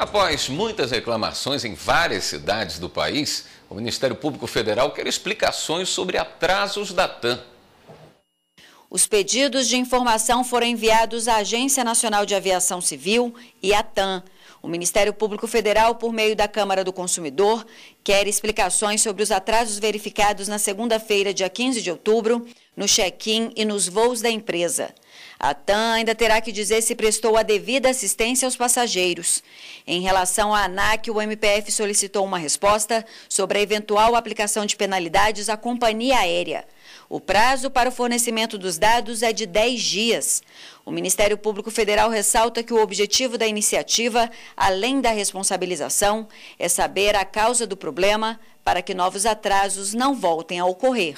Após muitas reclamações em várias cidades do país, o Ministério Público Federal quer explicações sobre atrasos da TAM. Os pedidos de informação foram enviados à Agência Nacional de Aviação Civil e à TAM. O Ministério Público Federal, por meio da Câmara do Consumidor, quer explicações sobre os atrasos verificados na segunda-feira, dia 15 de outubro, no check-in e nos voos da empresa. A TAM ainda terá que dizer se prestou a devida assistência aos passageiros. Em relação à ANAC, o MPF solicitou uma resposta sobre a eventual aplicação de penalidades à companhia aérea. O prazo para o fornecimento dos dados é de 10 dias. O Ministério Público Federal ressalta que o objetivo da iniciativa, além da responsabilização, é saber a causa do problema para que novos atrasos não voltem a ocorrer.